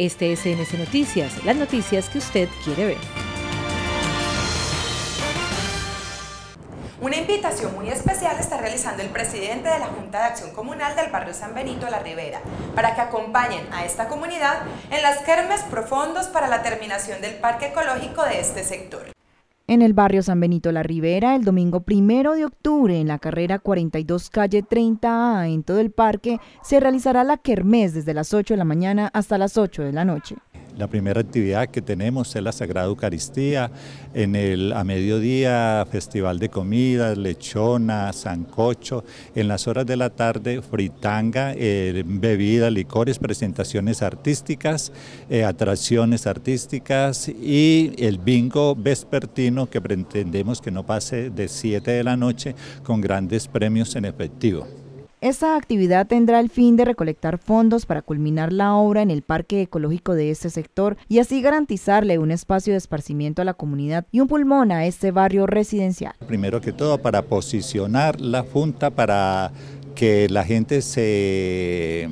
Este es NS Noticias, las noticias que usted quiere ver. Una invitación muy especial está realizando el presidente de la Junta de Acción Comunal del barrio San Benito La Ribera para que acompañen a esta comunidad en las kermes profundos para la terminación del parque ecológico de este sector. En el barrio San Benito La Ribera, el domingo primero de octubre, en la carrera 42 calle 30A en todo el parque, se realizará la kermés desde las 8 de la mañana hasta las 8 de la noche. La primera actividad que tenemos es la Sagrada Eucaristía, en el a mediodía festival de comidas, lechona, sancocho, en las horas de la tarde fritanga, eh, bebidas, licores, presentaciones artísticas, eh, atracciones artísticas y el bingo vespertino que pretendemos que no pase de 7 de la noche con grandes premios en efectivo. Esta actividad tendrá el fin de recolectar fondos para culminar la obra en el parque ecológico de este sector y así garantizarle un espacio de esparcimiento a la comunidad y un pulmón a este barrio residencial. Primero que todo para posicionar la Junta para que la gente se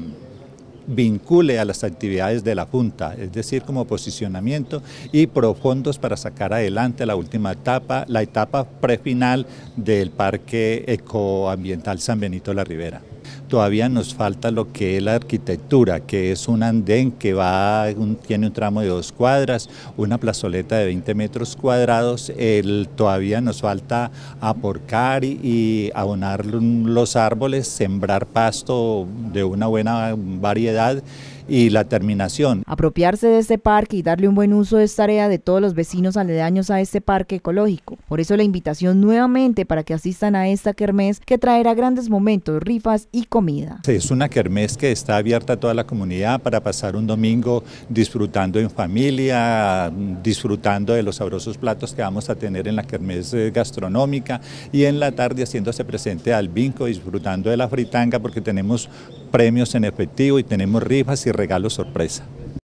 vincule a las actividades de la Junta, es decir, como posicionamiento y profundos para sacar adelante la última etapa, la etapa prefinal del Parque Ecoambiental San Benito la Ribera todavía nos falta lo que es la arquitectura, que es un andén que va, tiene un tramo de dos cuadras, una plazoleta de 20 metros cuadrados, el, todavía nos falta aporcar y, y abonar los árboles, sembrar pasto de una buena variedad y la terminación. Apropiarse de este parque y darle un buen uso es tarea de todos los vecinos aledaños a este parque ecológico. Por eso la invitación nuevamente para que asistan a esta kermés que traerá grandes momentos, rifas y comida. Es una kermés que está abierta a toda la comunidad para pasar un domingo disfrutando en familia, disfrutando de los sabrosos platos que vamos a tener en la kermés eh, gastronómica y en la tarde haciéndose presente al vinco, disfrutando de la fritanga porque tenemos premios en efectivo y tenemos rifas y regalos sorpresa.